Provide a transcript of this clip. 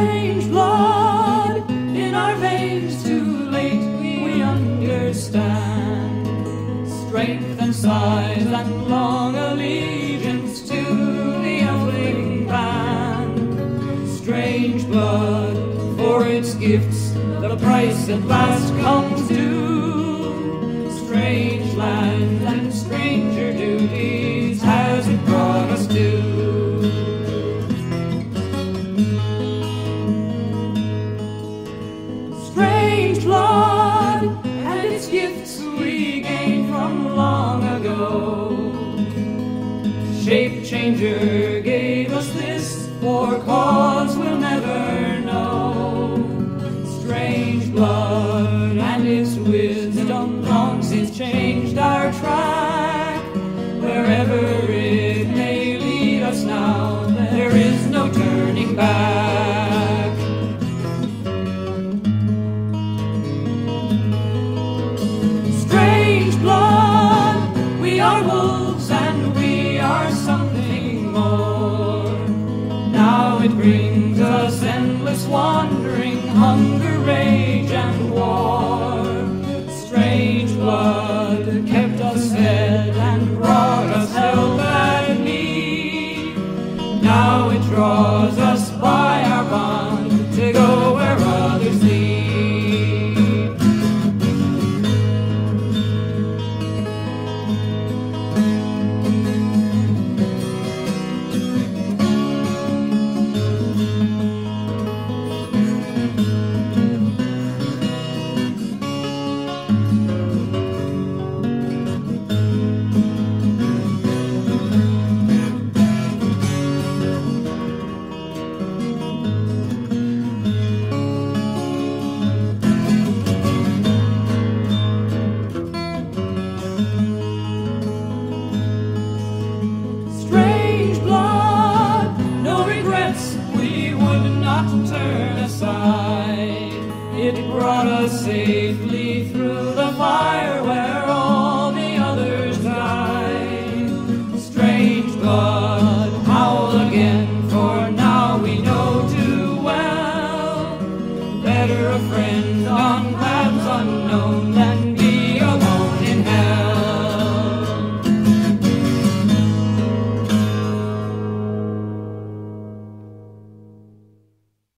strange blood in our veins. Too late, we understand. Strength and size and long allegiance to the uplifting band. Strange blood for its gifts, the price at last comes due. Strange land. Strange blood and its gifts we gained from long ago. Shape changer gave us this for cause we'll never know. Strange blood and its wisdom long since changed our track. Wherever it may lead us now, there is no turning back. Wandering, hunger, rage, and war. Strange blood kept us fed and brought us help and need. Now it draws us not turn aside. It brought us safely through the fire where all the others died. Strange blood, howl again, for now we know too well. Better a friend on